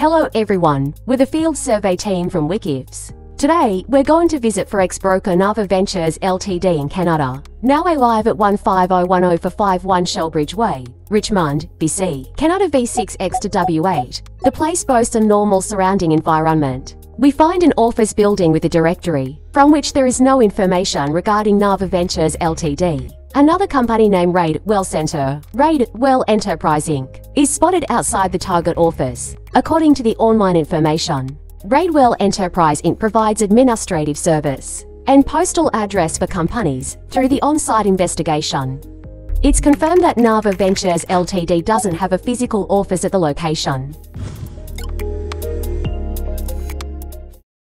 Hello everyone, we're the field survey team from WikiFX. Today, we're going to visit Forex broker Nava Ventures Ltd in Canada. Now we're live at 15010 for 51 Shellbridge Way, Richmond, BC. Canada V6X to W8. The place boasts a normal surrounding environment. We find an office building with a directory, from which there is no information regarding Nava Ventures Ltd. Another company named Raid Well Center, Raid Well Enterprise Inc., is spotted outside the target office, according to the online information. Raidwell Enterprise Inc. provides administrative service and postal address for companies through the on-site investigation. It's confirmed that Nava Ventures Ltd doesn't have a physical office at the location.